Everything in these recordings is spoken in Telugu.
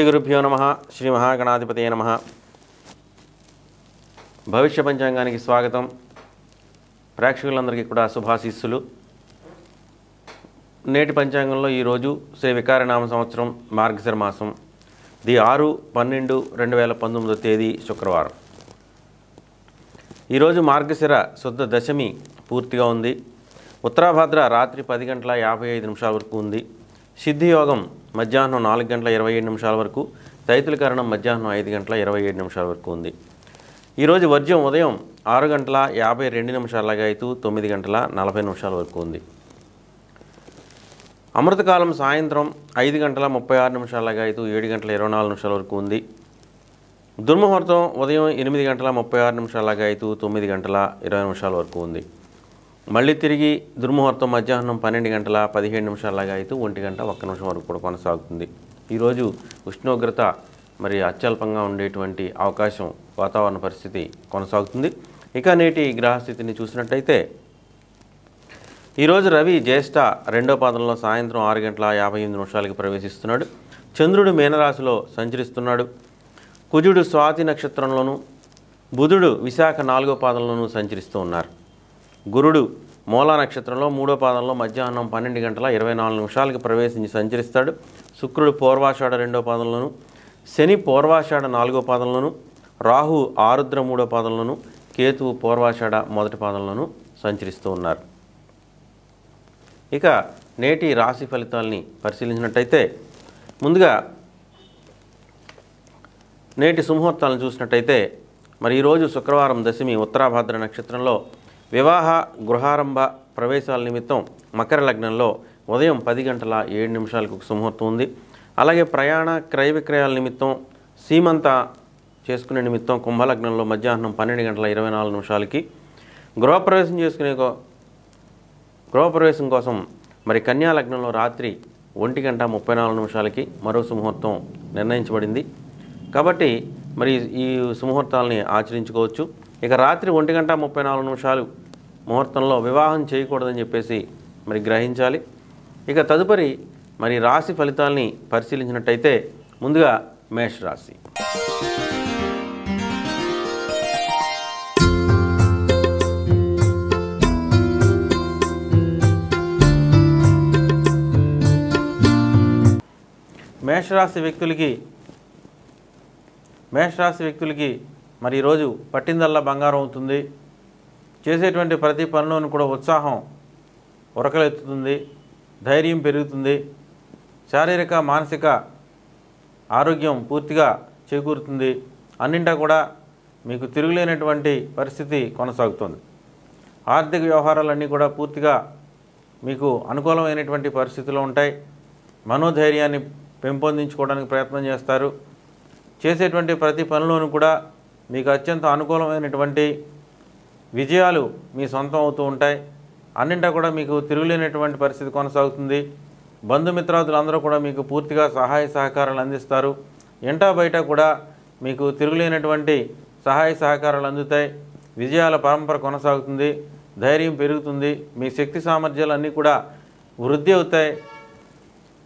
శ్రీ గురుభ్యో నమ శ్రీ మహాగణాధిపతి నమ. భవిష్య పంచాంగానికి స్వాగతం. ప్రేక్షకులందరికీ కూడా శుభాశీస్సులు. నేటి పంచాంగంలో ఈరోజు శ్రీ వికారనామ సంవత్సరం మార్గశిర మాసం ది ఆరు పన్నెండు రెండు వేల పంతొమ్మిదో తేదీ శుక్రవారం. ఈరోజు మార్గశిర శుద్ధ దశమి పూర్తిగా ఉంది. ఉత్తరాభాద్ర రాత్రి పది గంటల యాభై ఐదు నిమిషాల వరకు ఉంది. సిద్ధియోగం మధ్యాహ్నం నాలుగు గంటల ఇరవై ఏడు నిమిషాల వరకు రైతుల కరణం మధ్యాహ్నం ఐదు గంటల ఇరవై ఏడు నిమిషాల వరకు ఉంది. ఈరోజు వర్జ్యం ఉదయం ఆరు గంటల యాభై రెండు నిమిషాలగా అయితే తొమ్మిది గంటల నలభై నిమిషాల వరకు ఉంది. అమృతకాలం సాయంత్రం ఐదు గంటల ముప్పై ఆరు నిమిషాలగా అయితే ఏడు గంటల ఇరవై నాలుగు నిమిషాల వరకు ఉంది. దుర్ముహూర్తం ఉదయం ఎనిమిది గంటల ముప్పై ఆరు నిమిషాలగా అయితే తొమ్మిది గంటల ఇరవై నిమిషాల వరకు ఉంది. మళ్ళీ తిరిగి దుర్ముహూర్తం మధ్యాహ్నం పన్నెండు గంటల పదిహేడు నిమిషాలగా అయితే ఒంటి గంట ఒక్క నిమిషం వరకు కూడా కొనసాగుతుంది. ఈరోజు ఉష్ణోగ్రత మరి అత్యల్పంగా ఉండేటువంటి అవకాశం వాతావరణ పరిస్థితి కొనసాగుతుంది. ఇక నేటి గ్రహస్థితిని చూసినట్టయితే ఈరోజు రవి జ్యేష్ఠ రెండో పాదంలో సాయంత్రం ఆరు గంటల యాభై ఎనిమిది నిమిషాలకి ప్రవేశిస్తున్నాడు. చంద్రుడు మీనరాశిలో సంచరిస్తున్నాడు. కుజుడు స్వాతి నక్షత్రంలోను బుధుడు విశాఖ నాలుగో పాదంలోనూ సంచరిస్తూ ఉన్నారు. గురుడు మూలా నక్షత్రంలో మూడో పాదంలో మధ్యాహ్నం పన్నెండు గంటల ఇరవై నాలుగు నిమిషాలకి ప్రవేశించి సంచరిస్తాడు. శుక్రుడు పూర్వాషాఢ రెండో పాదంలోను శని పూర్వాషాఢ నాలుగో పాదంలోను రాహు ఆరుద్ర మూడో పాదంలోను కేతువు పూర్వాషాఢ మొదటి పాదంలోను సంచరిస్తూ ఉన్నారు. ఇక నేటి రాశి ఫలితాల్ని పరిశీలించినట్టయితే ముందుగా నేటి సుముహూర్తాలను చూసినట్టయితే మరి ఈరోజు శుక్రవారం దశమి ఉత్తరాభాద్ర నక్షత్రంలో వివాహ గృహారంభ ప్రవేశాల నిమిత్తం మకర లగ్నంలో ఉదయం పది గంటల ఏడు నిమిషాలకు ఒక సుముహూర్తం ఉంది. అలాగే ప్రయాణ క్రయ విక్రయాల నిమిత్తం సీమంత చేసుకునే నిమిత్తం కుంభలగ్నంలో మధ్యాహ్నం పన్నెండు గంటల ఇరవై నాలుగు నిమిషాలకి గృహప్రవేశం చేసుకునే కో- గృహప్రవేశం కోసం మరి కన్యా లగ్నంలో రాత్రి ఒంటి గంట ముప్పై నాలుగు నిమిషాలకి మరో సుముహూర్తం నిర్ణయించబడింది. కాబట్టి మరి ఈ సుముహూర్తాలని ఆచరించుకోవచ్చు. ఇక రాత్రి ఒంటి గంట ముప్పై నాలుగు నిమిషాలు ముహూర్తంలో వివాహం చేయకూడదని చెప్పేసి మరి గ్రహించాలి. ఇక తదుపరి మరి రాశి ఫలితాల్ని పరిశీలించినట్టయితే ముందుగా మేషరాశి మేషరాశి వ్యక్తులకి మేషరాశి వ్యక్తులకి మరి ఈరోజు పట్టిందల్లా బంగారం అవుతుంది. చేసేటువంటి ప్రతి పనిలోనూ కూడా ఉత్సాహం ఉరకలెత్తుతుంది ధైర్యం పెరుగుతుంది శారీరక మానసిక ఆరోగ్యం పూర్తిగా చేకూరుతుంది. అన్నింటా కూడా మీకు తిరుగులేనటువంటి పరిస్థితి కొనసాగుతుంది. ఆర్థిక వ్యవహారాలన్నీ కూడా పూర్తిగా మీకు అనుకూలమైనటువంటి పరిస్థితులు ఉంటాయి. మనోధైర్యాన్ని పెంపొందించుకోవడానికి ప్రయత్నం చేస్తారు. చేసేటువంటి ప్రతి పనిలోనూ కూడా మీకు అత్యంత అనుకూలమైనటువంటి విజయాలు మీ సొంతం అవుతూ ఉంటాయి. అన్నింటా కూడా మీకు తిరుగులేనటువంటి పరిస్థితి కొనసాగుతుంది. బంధుమిత్రాదులందరూ కూడా మీకు పూర్తిగా సహాయ సహకారాలు అందిస్తారు. ఇంటా బయట కూడా మీకు తిరుగులేనటువంటి సహాయ సహకారాలు అందుతాయి. విజయాల పరంపర కొనసాగుతుంది. ధైర్యం పెరుగుతుంది. మీ శక్తి సామర్థ్యాలు అన్నీ కూడా వృద్ధి అవుతాయి.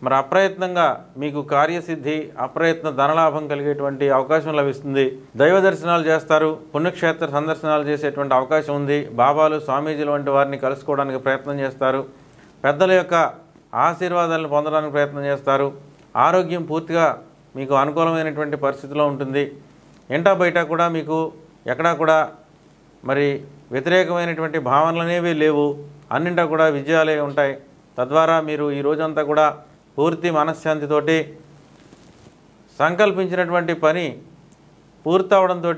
మరి అప్రయత్నంగా మీకు కార్యసిద్ధి అప్రయత్న ధనలాభం కలిగేటువంటి అవకాశం లభిస్తుంది. దైవ దర్శనాలు చేస్తారు పుణ్యక్షేత్ర సందర్శనాలు చేసేటువంటి అవకాశం ఉంది. బాబాలు స్వామీజీలు వంటి వారిని కలుసుకోవడానికి ప్రయత్నం చేస్తారు. పెద్దల యొక్క ఆశీర్వాదాలను పొందడానికి ప్రయత్నం చేస్తారు. ఆరోగ్యం పూర్తిగా మీకు అనుకూలమైనటువంటి పరిస్థితిలో ఉంటుంది. ఇంటా బయట కూడా మీకు ఎక్కడా కూడా మరి వ్యతిరేకమైనటువంటి భావనలు అనేవి లేవు. అన్నింటా కూడా విజయాలే ఉంటాయి. తద్వారా మీరు ఈ రోజంతా కూడా పూర్తి మనశ్శాంతితోటి సంకల్పించినటువంటి పని పూర్తవడంతో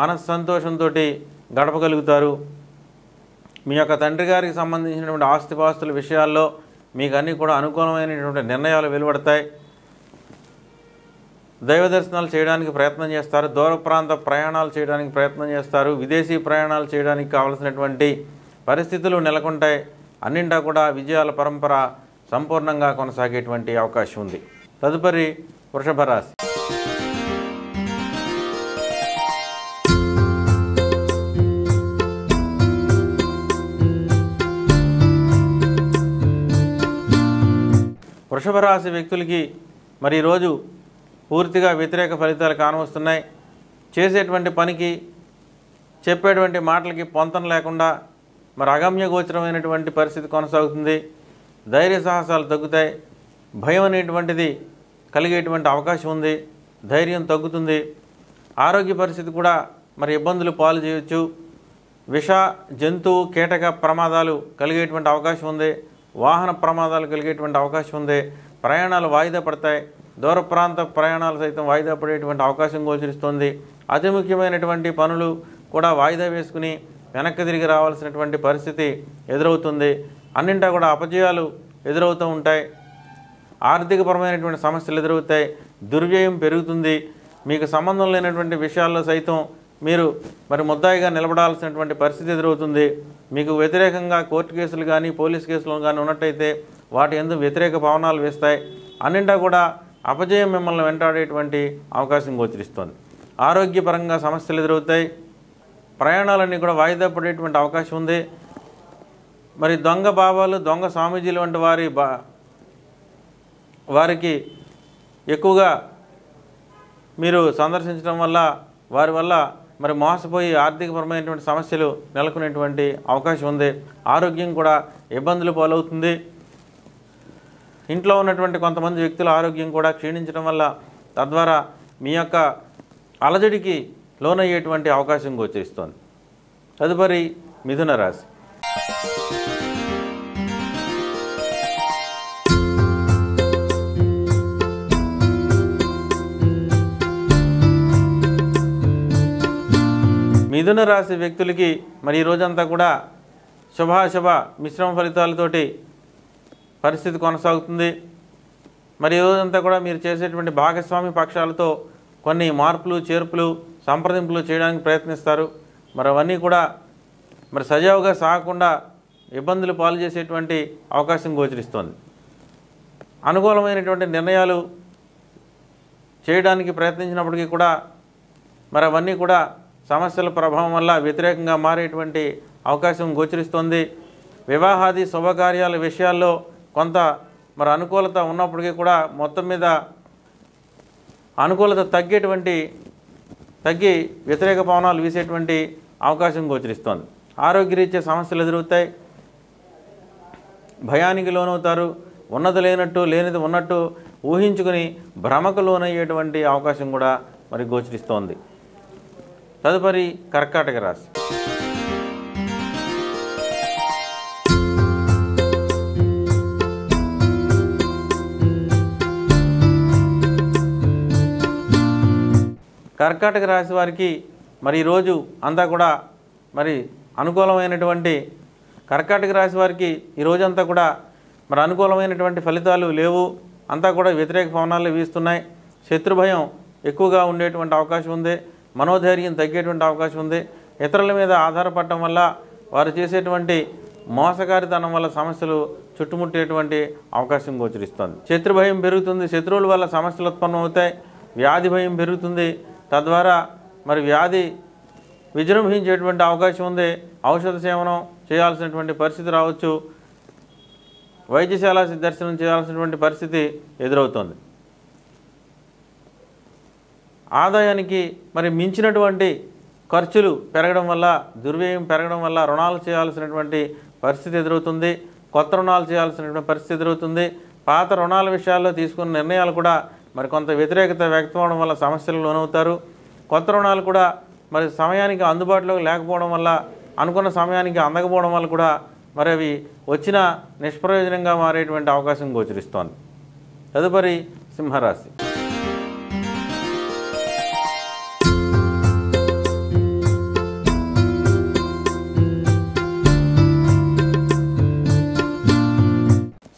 మనస్సంతోషంతో గడపగలుగుతారు. మీ యొక్క తండ్రి గారికి సంబంధించినటువంటి ఆస్తిపాస్తుల విషయాల్లో మీకు అన్నీ కూడా అనుకూలమైనటువంటి నిర్ణయాలు వెలువడతాయి. దైవ దర్శనాలు చేయడానికి ప్రయత్నం చేస్తారు. దూర ప్రాంత ప్రయాణాలు చేయడానికి ప్రయత్నం చేస్తారు. విదేశీ ప్రయాణాలు చేయడానికి కావలసినటువంటి పరిస్థితులు నెలకొంటాయి. అన్నింటా కూడా విజయాల పరంపర సంపూర్ణంగా కొనసాగేటువంటి అవకాశం ఉంది. తదుపరి వృషభ రాశి. వృషభ రాశి వ్యక్తులకి మరి ఈరోజు పూర్తిగా వ్యతిరేక ఫలితాలు కానవస్తున్నాయి. చేసేటువంటి పనికి చెప్పేటువంటి మాటలకి పొంతం లేకుండా మరి అగమ్య గోచరమైనటువంటి పరిస్థితి కొనసాగుతుంది. ధైర్య సాహసాలు తగ్గుతాయి. భయం అనేటువంటిది కలిగేటువంటి అవకాశం ఉంది. ధైర్యం తగ్గుతుంది. ఆరోగ్య పరిస్థితి కూడా మరి ఇబ్బందులు పాలు చేయొచ్చు. విష జంతువు కీటక ప్రమాదాలు కలిగేటువంటి అవకాశం ఉంది. వాహన ప్రమాదాలు కలిగేటువంటి అవకాశం ఉంది. ప్రయాణాలు వాయిదా పడతాయి. దూర ప్రాంత ప్రయాణాలు సైతం వాయిదా పడేటువంటి అవకాశం గోచరిస్తుంది. అతి ముఖ్యమైనటువంటి పనులు కూడా వాయిదా వేసుకుని వెనక్కి తిరిగి రావాల్సినటువంటి పరిస్థితి ఎదురవుతుంది. అన్నింటా కూడా అపజయాలు ఎదురవుతూ ఉంటాయి. ఆర్థికపరమైనటువంటి సమస్యలు ఎదురవుతాయి. దుర్వ్యయం పెరుగుతుంది. మీకు సంబంధం లేనటువంటి విషయాల్లో సైతం మీరు మరి ముద్దాయిగా నిలబడాల్సినటువంటి పరిస్థితి ఎదురవుతుంది. మీకు వ్యతిరేకంగా కోర్టు కేసులు కానీ పోలీస్ కేసులు కానీ ఉన్నట్టయితే వాటి ఎందుకు వ్యతిరేక భవనాలు వేస్తాయి. అన్నింటా కూడా అపజయం మిమ్మల్ని వెంటాడేటువంటి అవకాశం గోచరిస్తుంది. ఆరోగ్యపరంగా సమస్యలు ఎదురవుతాయి. ప్రయాణాలన్నీ కూడా వాయిదా పడేటువంటి అవకాశం ఉంది. మరి దొంగ బాబాలు దొంగ స్వామీజీలు వంటి వారి బా వారికి ఎక్కువగా మీరు సందర్శించడం వల్ల వారి వల్ల మరి మోసపోయి ఆర్థికపరమైనటువంటి సమస్యలు నెలకొనేటువంటి అవకాశం ఉంది. ఆరోగ్యం కూడా ఇబ్బందులు పాలవుతుంది. ఇంట్లో ఉన్నటువంటి కొంతమంది వ్యక్తుల ఆరోగ్యం కూడా క్షీణించడం వల్ల తద్వారా మీ యొక్క అలజడికి లోనయ్యేటువంటి అవకాశం గోచరిస్తోంది. తదుపరి మిథున రాశి. మిథున రాశి వ్యక్తులకి మరి ఈ రోజంతా కూడా శుభాశుభ మిశ్రమ ఫలితాలతోటి పరిస్థితి కొనసాగుతుంది. మరి ఈ రోజంతా కూడా మీరు చేసేటువంటి భాగస్వామి పక్షాలతో కొన్ని మార్పులు చేర్పులు సంప్రదింపులు చేయడానికి ప్రయత్నిస్తారు. మరి అవన్నీ కూడా మరి సజావుగా సాగకుండా ఇబ్బందులు పాలు చేసేటువంటి అవకాశం గోచరిస్తోంది. అనుకూలమైనటువంటి నిర్ణయాలు చేయడానికి ప్రయత్నించినప్పటికీ కూడా మరి అవన్నీ కూడా సమస్యల ప్రభావం వల్ల వ్యతిరేకంగా మారేటువంటి అవకాశం గోచరిస్తోంది. వివాహాది శుభకార్యాల విషయాల్లో కొంత మరి అనుకూలత ఉన్నప్పటికీ కూడా మొత్తం మీద అనుకూలత తగ్గేటువంటి తగ్గి వ్యతిరేక పవనాలు వీసేటువంటి అవకాశం గోచరిస్తోంది. ఆరోగ్యరీత్యా సమస్యలు ఎదురవుతాయి. భయానికి లోనవుతారు. ఉన్నది లేనట్టు లేనిది ఉన్నట్టు ఊహించుకుని భ్రమకు లోనయ్యేటువంటి అవకాశం కూడా మరి గోచరిస్తోంది. తదుపరి కర్కాటక రాశి. కర్కాటక రాశి వారికి మరి ఈరోజు అంతా కూడా మరి అనుకూలమైనటువంటి కర్కాటక రాశి వారికి ఈ రోజంతా కూడా మరి అనుకూలమైనటువంటి ఫలితాలు లేవు. అంతా కూడా వ్యతిరేక పవనాలు వీస్తున్నాయి. శత్రు భయం ఎక్కువగా ఉండేటువంటి అవకాశం ఉంది. మనోధైర్యం తగ్గేటువంటి అవకాశం ఉంది. ఇతరుల మీద ఆధారపడటం వల్ల వారు చేసేటువంటి మోసకారితనం వల్ల సమస్యలు చుట్టుముట్టేటువంటి అవకాశం గోచరిస్తుంది. శత్రు భయం పెరుగుతుంది. శత్రువుల వల్ల సమస్యలు ఉత్పన్నమవుతాయి వ్యాధి భయం పెరుగుతుంది. తద్వారా మరి వ్యాధి విజృంభించేటువంటి అవకాశం ఉంది. ఔషధ సేవనం చేయాల్సినటువంటి పరిస్థితి రావచ్చు. వైద్యశాల దర్శనం చేయాల్సినటువంటి పరిస్థితి ఎదురవుతుంది. ఆదాయానికి మరి మించినటువంటి ఖర్చులు పెరగడం వల్ల దుర్వ్యయం పెరగడం వల్ల రుణాలు చేయాల్సినటువంటి పరిస్థితి ఎదురవుతుంది. కొత్త రుణాలు చేయాల్సినటువంటి పరిస్థితి ఎదురవుతుంది. పాత రుణాల విషయాల్లో తీసుకున్న నిర్ణయాలు కూడా మరి కొంత వ్యతిరేకత వ్యక్తం అవడం వల్ల సమస్యలు లోనవుతారు. కొత్త రుణాలు కూడా మరి సమయానికి అందుబాటులోకి లేకపోవడం వల్ల అనుకున్న సమయానికి అందకపోవడం వల్ల కూడా మరి అవి వచ్చిన నిష్ప్రయోజనంగా మారేటువంటి అవకాశం గోచరిస్తోంది. తదుపరి సింహరాశి.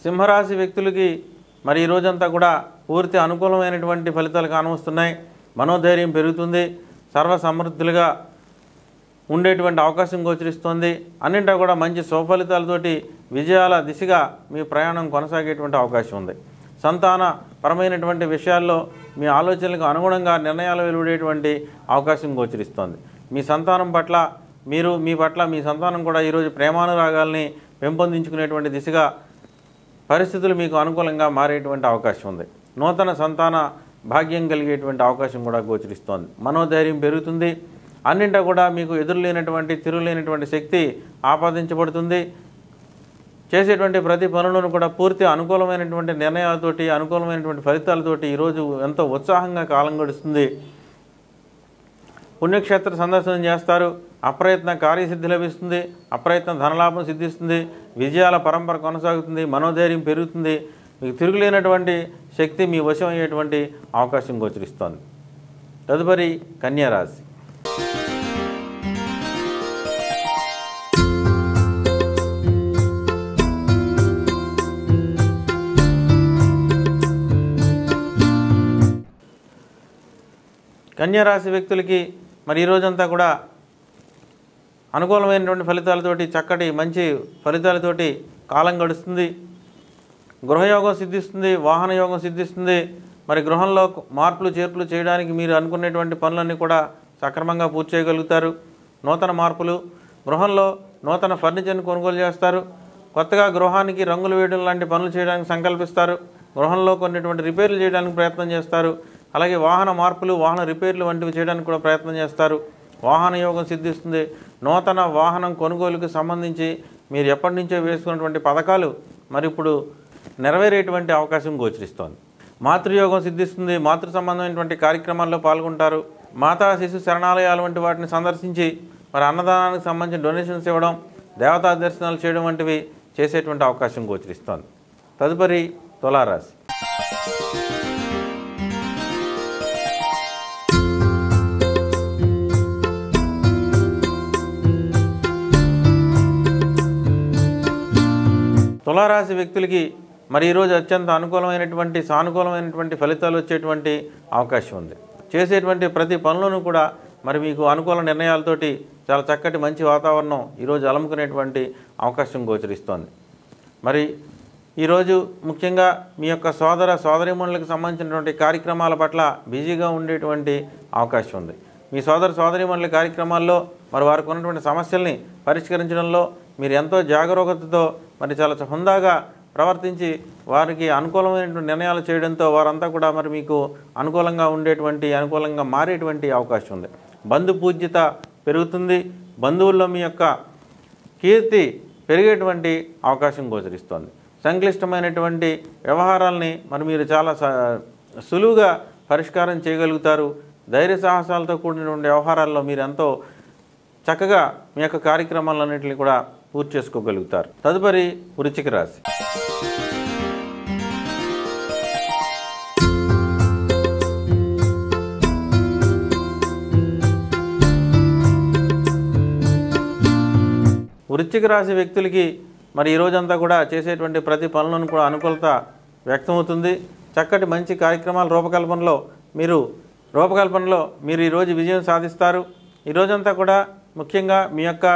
సింహరాశి వ్యక్తులకి మరి ఈ రోజంతా కూడా పూర్తి అనుకూలమైనటువంటి ఫలితాలు కానవస్తున్నాయి. మనోధైర్యం పెరుగుతుంది. సర్వసమృద్ధులుగా ఉండేటువంటి అవకాశం గోచరిస్తుంది. అన్నింటా కూడా మంచి సుఫలితాలతోటి విజయాల దిశగా మీ ప్రయాణం కొనసాగేటువంటి అవకాశం ఉంది. సంతాన పరమైనటువంటి విషయాల్లో మీ ఆలోచనలకు అనుగుణంగా నిర్ణయాలు వెలువడేటువంటి అవకాశం గోచరిస్తుంది. మీ సంతానం పట్ల మీరు మీ పట్ల మీ సంతానం కూడా ఈరోజు ప్రేమానురాగాల్ని పెంపొందించుకునేటువంటి దిశగా పరిస్థితులు మీకు అనుకూలంగా మారేటువంటి అవకాశం ఉంది. నూతన సంతాన భాగ్యం కలిగేటువంటి అవకాశం కూడా గోచరిస్తోంది. మనోధైర్యం పెరుగుతుంది. అన్నింటా కూడా మీకు ఎదురులేనటువంటి తిరుగులేనటువంటి శక్తి ఆపాదించబడుతుంది. చేసేటువంటి ప్రతి పనులను కూడా పూర్తి అనుకూలమైనటువంటి నిర్ణయాలతోటి అనుకూలమైనటువంటి ఫలితాలతోటి ఈరోజు ఎంతో ఉత్సాహంగా కాలం గడుస్తుంది. పుణ్యక్షేత్ర సందర్శనం చేస్తారు. అప్రయత్న కార్యసిద్ధి లభిస్తుంది అప్రయత్న ధనలాభం సిద్ధిస్తుంది విజయాల పరంపర కొనసాగుతుంది మనోధైర్యం పెరుగుతుంది మీకు తిరుగులేనటువంటి శక్తి మీ వశం అయ్యేటువంటి అవకాశం గోచరిస్తోంది. తదుపరి కన్యారాశి కన్యారాశి వ్యక్తులకి మరి ఈ రోజంతా కూడా అనుకూలమైనటువంటి ఫలితాలతోటి చక్కటి మంచి ఫలితాలతోటి కాలం గడుస్తుంది. గృహయోగం సిద్ధిస్తుంది వాహన యోగం సిద్ధిస్తుంది. మరి గృహంలో మార్పులు చేర్పులు చేయడానికి మీరు అనుకునేటువంటి పనులన్నీ కూడా సక్రమంగా పూర్తి చేయగలుగుతారు. నూతన మార్పులు గృహంలో నూతన ఫర్నిచర్ని కొనుగోలు చేస్తారు. కొత్తగా గృహానికి రంగులు వేయడం లాంటి పనులు చేయడానికి సంకల్పిస్తారు. గృహంలో కొన్నిటువంటి రిపేర్లు చేయడానికి ప్రయత్నం చేస్తారు. అలాగే వాహన మార్పులు వాహన రిపేర్లు వంటివి చేయడానికి కూడా ప్రయత్నం చేస్తారు. వాహన యోగం సిద్ధిస్తుంది. నూతన వాహనం కొనుగోలుకు సంబంధించి మీరు ఎప్పటి నుంచో వేసుకున్నటువంటి పథకాలు మరి ఇప్పుడు నెరవేరేటువంటి అవకాశం గోచరిస్తోంది. మాతృయోగం సిద్ధిస్తుంది. మాతృ సంబంధమైనటువంటి కార్యక్రమాల్లో పాల్గొంటారు. మాతా శిశు శరణాలయాలు వంటి వాటిని సందర్శించి మరి అన్నదానానికి సంబంధించిన డొనేషన్స్ ఇవ్వడం దేవతా దర్శనాలు చేయడం వంటివి చేసేటువంటి అవకాశం గోచరిస్తోంది. తదుపరి తులారాశి. తులారాశి వ్యక్తులకి మరి ఈరోజు అత్యంత అనుకూలమైనటువంటి సానుకూలమైనటువంటి ఫలితాలు వచ్చేటువంటి అవకాశం ఉంది. చేసేటువంటి ప్రతి పనులను కూడా మరి మీకు అనుకూల నిర్ణయాలతోటి చాలా చక్కటి మంచి వాతావరణం ఈరోజు అలముకునేటువంటి అవకాశం గోచరిస్తోంది. మరి ఈరోజు ముఖ్యంగా మీ యొక్క సోదర సోదరిమణులకు సంబంధించినటువంటి కార్యక్రమాల పట్ల బిజీగా ఉండేటువంటి అవకాశం ఉంది. మీ సోదర సోదరిమణుల కార్యక్రమాల్లో మరి వారికి ఉన్నటువంటి సమస్యల్ని పరిష్కరించడంలో మీరు ఎంతో జాగరూకతతో మరి చాలా హుందాగా ప్రవర్తించి వారికి అనుకూలమైనటువంటి నిర్ణయాలు చేయడంతో వారంతా కూడా మరి మీకు అనుకూలంగా ఉండేటువంటి అనుకూలంగా మారేటువంటి అవకాశం ఉంది. బంధు పూజ్యత పెరుగుతుంది. బంధువుల్లో మీ యొక్క కీర్తి పెరిగేటువంటి అవకాశం గోచరిస్తోంది. సంక్లిష్టమైనటువంటి వ్యవహారాల్ని మరి మీరు చాలా సులువుగా పరిష్కారం చేయగలుగుతారు. ధైర్య సాహసాలతో కూడినటువంటి వ్యవహారాల్లో మీరు ఎంతో చక్కగా మీ యొక్క కార్యక్రమాలన్నింటినీ కూడా పూర్తి చేసుకోగలుగుతారు. తదుపరి వృచ్చిక రాశి. వృచ్చిక రాశి వ్యక్తులకి మరి ఈ రోజంతా కూడా చేసేటువంటి ప్రతి పనులను కూడా అనుకూలత వ్యక్తమవుతుంది. చక్కటి మంచి కార్యక్రమాల రూపకల్పనలో మీరు రూపకల్పనలో మీరు ఈరోజు విజయం సాధిస్తారు. ఈ రోజంతా కూడా ముఖ్యంగా మీ యొక్క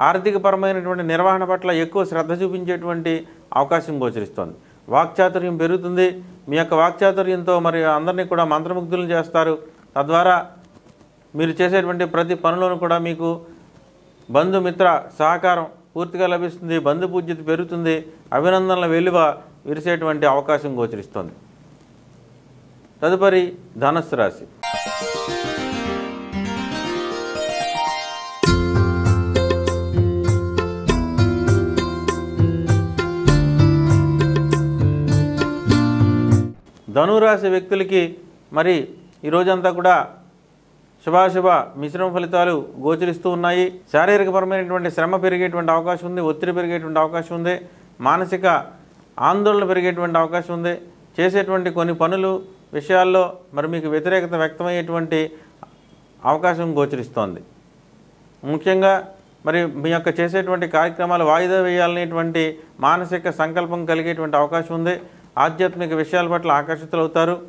ఆర్థికపరమైనటువంటి నిర్వహణ పట్ల ఎక్కువ శ్రద్ధ చూపించేటువంటి అవకాశం గోచరిస్తోంది. వాక్చాతుర్యం పెరుగుతుంది. మీ యొక్క వాక్చాతుర్యంతో మరి అందరినీ కూడా మంత్రముగ్ధులు చేస్తారు. తద్వారా మీరు చేసేటువంటి ప్రతి పనులను కూడా మీకు బంధుమిత్ర సహకారం పూర్తిగా లభిస్తుంది. బంధు పూజ్యత పెరుగుతుంది. అభినందనల వెలువ విరిసేటువంటి అవకాశం గోచరిస్తుంది. తదుపరి ధనస్సు రాశి. ధనురాశి వ్యక్తులకి మరి ఈ రోజంతా కూడా శుభాశుభ మిశ్రమ ఫలితాలు గోచరిస్తూ ఉన్నాయి. శారీరకపరమైనటువంటి శ్రమ పెరిగేటువంటి అవకాశం ఉంది ఒత్తిడి పెరిగేటువంటి అవకాశం ఉంది మానసిక ఆందోళన పెరిగేటువంటి అవకాశం ఉంది. చేసేటువంటి కొన్ని పనులు విషయాల్లో మరి మీకు వ్యతిరేకత వ్యక్తమయ్యేటువంటి అవకాశం గోచరిస్తోంది. ముఖ్యంగా మరి మీ యొక్క చేసేటువంటి కార్యక్రమాలు వాయిదా వేయాలనేటువంటి మానసిక సంకల్పం కలిగేటువంటి అవకాశం ఉంది. ఆధ్యాత్మిక విషయాల పట్ల ఆకర్షితులవుతారు.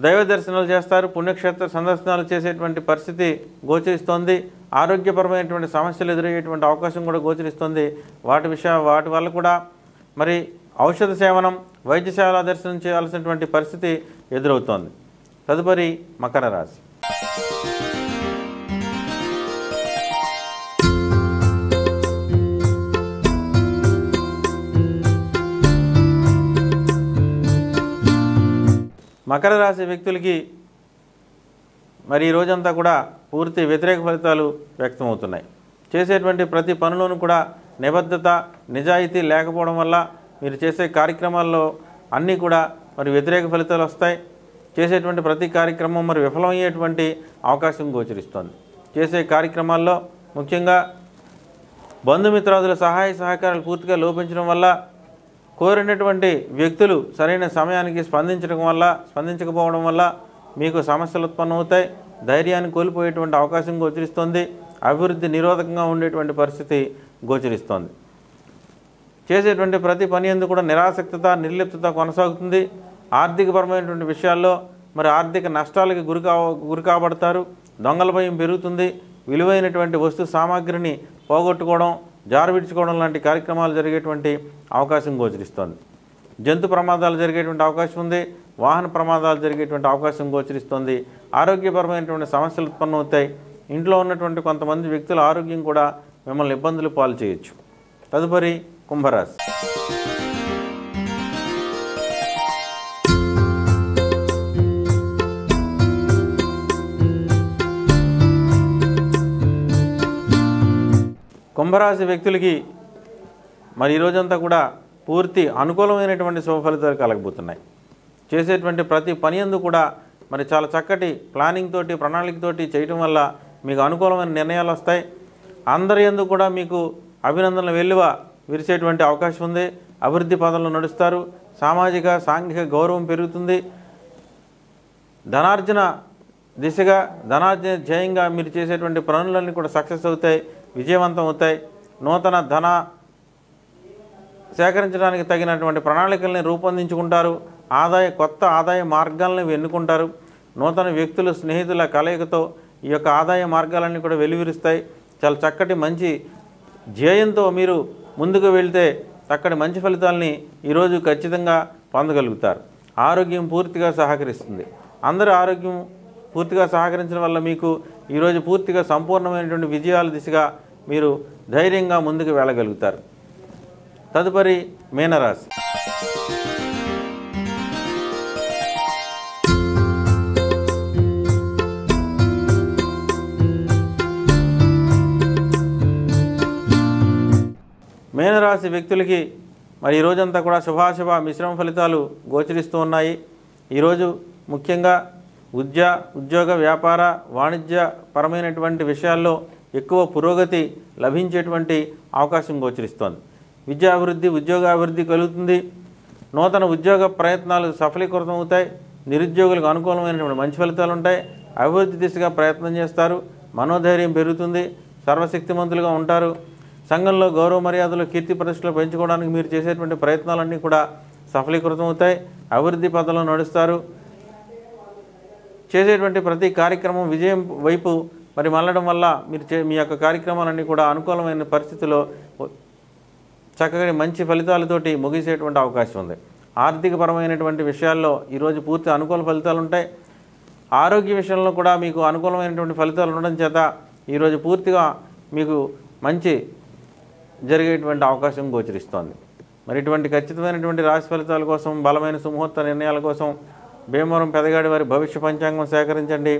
దైవ దర్శనాలు చేస్తారు. పుణ్యక్షేత్ర సందర్శనాలు చేసేటువంటి పరిస్థితి గోచరిస్తోంది. ఆరోగ్యపరమైనటువంటి సమస్యలు ఎదురయ్యేటువంటి అవకాశం కూడా గోచరిస్తుంది. వాటి విషయ వాటి వల్ల కూడా మరి ఔషధ సేవనం వైద్యశాల దర్శనం చేయాల్సినటువంటి పరిస్థితి ఎదురవుతోంది. తదుపరి మకర రాశి. మకర రాశి వ్యక్తులకి మరి ఈ రోజంతా కూడా పూర్తి వ్యతిరేక ఫలితాలు వ్యక్తమవుతున్నాయి. చేసేటువంటి ప్రతి పనిలోనూ కూడా నిబద్ధత నిజాయితీ లేకపోవడం వల్ల మీరు చేసే కార్యక్రమాల్లో అన్నీ కూడా మరి వ్యతిరేక ఫలితాలు వస్తాయి. చేసేటువంటి ప్రతి కార్యక్రమం మరి విఫలమయ్యేటువంటి అవకాశం గోచరిస్తోంది. చేసే కార్యక్రమాల్లో ముఖ్యంగా బంధుమిత్రాదుల సహాయ సహకారాలు పూర్తిగా లోపించడం వల్ల కోరినటువంటి వ్యక్తులు సరైన సమయానికి స్పందించడం వల్ల స్పందించకపోవడం వల్ల మీకు సమస్యలు ఉత్పన్నమవుతాయి ధైర్యాన్ని కోల్పోయేటువంటి అవకాశం గోచరిస్తుంది. అభివృద్ధి నిరోధకంగా ఉండేటువంటి పరిస్థితి గోచరిస్తోంది. చేసేటువంటి ప్రతి పని ఎందుకు కూడా నిరాసక్తత నిర్లిప్తత కొనసాగుతుంది. ఆర్థికపరమైనటువంటి విషయాల్లో మరి ఆర్థిక నష్టాలకి గురి గురికాబడతారు గురి కాబడతారు. దొంగల భయం పెరుగుతుంది. విలువైనటువంటి వస్తు సామాగ్రిని పోగొట్టుకోవడం జారవిడ్చుకోవడం లాంటి కార్యక్రమాలు జరిగేటువంటి అవకాశం గోచరిస్తోంది. జంతు ప్రమాదాలు జరిగేటువంటి అవకాశం ఉంది. వాహన ప్రమాదాలు జరిగేటువంటి అవకాశం గోచరిస్తుంది. ఆరోగ్యపరమైనటువంటి సమస్యలు ఉత్పన్నమవుతాయి ఇంట్లో ఉన్నటువంటి కొంతమంది వ్యక్తుల ఆరోగ్యం కూడా మిమ్మల్ని ఇబ్బందులు పాలు చేయొచ్చు. తదుపరి కుంభరాశి. కుంభరాశి వ్యక్తులకి మరి ఈ రోజంతా కూడా పూర్తి అనుకూలమైనటువంటి శుభ ఫలితాలు కలగబోతున్నాయి. చేసేటువంటి ప్రతి పని ఎందు కూడా మరి చాలా చక్కటి ప్లానింగ్ తోటి ప్రణాళికతోటి చేయటం వల్ల మీకు అనుకూలమైన నిర్ణయాలు వస్తాయి. అందరి ఎందు కూడా మీకు అభినందనలు వెల్లువ విరిచేటువంటి అవకాశం ఉంది. అభివృద్ధి పదంలో నడుస్తారు. సామాజిక సాంఘిక గౌరవం పెరుగుతుంది. ధనార్జన దిశగా ధనార్జన ధ్యేయంగా మీరు చేసేటువంటి పనులన్నీ కూడా సక్సెస్ అవుతాయి. విజయవంతం అవుతాయి నూతన ధన సేకరించడానికి తగినటువంటి ప్రణాళికల్ని రూపొందించుకుంటారు. ఆదాయ కొత్త ఆదాయ మార్గాలను ఎన్నుకుంటారు. నూతన వ్యక్తులు స్నేహితుల కలయికతో ఈ యొక్క ఆదాయ మార్గాలన్నీ కూడా వెలువరిస్తాయి. చాలా చక్కటి మంచి ధ్యేయంతో మీరు ముందుకు వెళ్తే చక్కటి మంచి ఫలితాలని ఈరోజు ఖచ్చితంగా పొందగలుగుతారు. ఆరోగ్యం పూర్తిగా సహకరిస్తుంది. అందరి ఆరోగ్యం పూర్తిగా సహకరించడం వల్ల మీకు ఈరోజు పూర్తిగా సంపూర్ణమైనటువంటి విజయాల దిశగా మీరు ధైర్యంగా ముందుకు వెళ్ళగలుగుతారు. తదుపరి మీనరాశి. మీనరాశి వ్యక్తులకి మరి ఈ రోజంతా కూడా శుభాశుభ మిశ్రమ ఫలితాలు గోచరిస్తూ ఉన్నాయి. ఈరోజు ముఖ్యంగా విద్య ఉద్యోగ వ్యాపార వాణిజ్య పరమైనటువంటి విషయాల్లో ఎక్కువ పురోగతి లభించేటువంటి అవకాశం గోచరిస్తోంది. విద్యాభివృద్ధి ఉద్యోగాభివృద్ధి కలుగుతుంది. నూతన ఉద్యోగ ప్రయత్నాలు సఫలీకృతం అవుతాయి నిరుద్యోగులకు అనుకూలమైనటువంటి మంచి ఫలితాలు ఉంటాయి. అభివృద్ధి దిశగా ప్రయత్నం చేస్తారు. మనోధైర్యం పెరుగుతుంది. సర్వశక్తిమంతులుగా ఉంటారు. సంఘంలో గౌరవ మర్యాదలు కీర్తి ప్రతిష్టలు పెంచుకోవడానికి మీరు చేసేటువంటి ప్రయత్నాలన్నీ కూడా సఫలీకృతం అవుతాయి అభివృద్ధి పథంలో నడుస్తారు. చేసేటువంటి ప్రతి కార్యక్రమం విజయం వైపు మరి మళ్ళడం వల్ల మీరు చే మీ యొక్క కార్యక్రమాలన్నీ కూడా అనుకూలమైన పరిస్థితిలో చక్కగా మంచి ఫలితాలతోటి ముగిసేటువంటి అవకాశం ఉంది. ఆర్థికపరమైనటువంటి విషయాల్లో ఈరోజు పూర్తి అనుకూల ఫలితాలు ఉంటాయి. ఆరోగ్య విషయంలో కూడా మీకు అనుకూలమైనటువంటి ఫలితాలు ఉండడం చేత ఈరోజు పూర్తిగా మీకు మంచి జరిగేటువంటి అవకాశం గోచరిస్తోంది. మరి ఇటువంటి ఖచ్చితమైనటువంటి రాశి ఫలితాల కోసం బలమైన సుముహూర్త నిర్ణయాల కోసం భీమవరం పెదగాడి వారి భవిష్య పంచాంగం సేకరించండి.